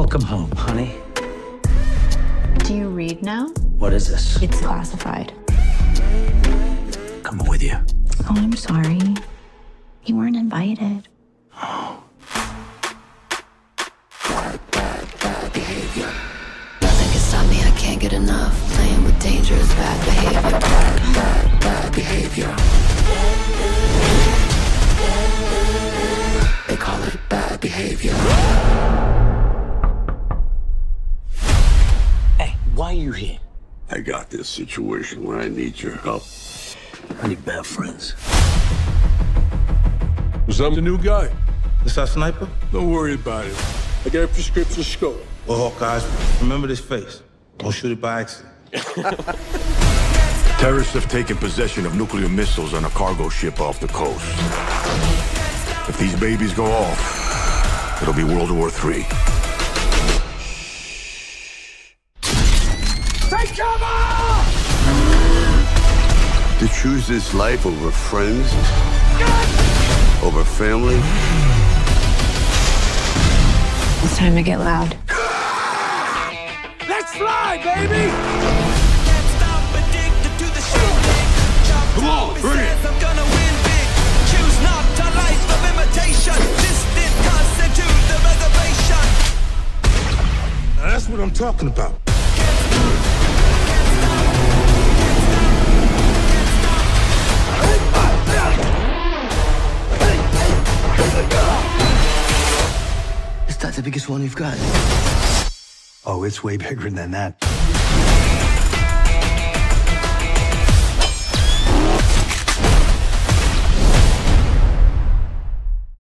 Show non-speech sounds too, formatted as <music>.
Welcome home, honey. Do you read now? What is this? It's classified. Coming with you. Oh, I'm sorry. You weren't invited. Nothing can stop me, I can't get enough. Playing with dangerous bad behavior. Bad, bad behavior. Why are you here? I got this situation where I need your help. I need bad friends. Was I'm the new guy? This our sniper? Don't worry about it. I got a prescription scope. Oh, well, Hawkeyes, remember this face. Don't shoot it by accident. <laughs> Terrorists have taken possession of nuclear missiles on a cargo ship off the coast. If these babies go off, it'll be World War III. To choose this life over friends, over family, It's time to get loud. let's fly, baby! Come on, bring it! I'm gonna win big. Choose not a life of imitation. Distant constant to the reservation. Now, that's what I'm talking about. Is that the biggest one you've got? Oh, it's way bigger than that.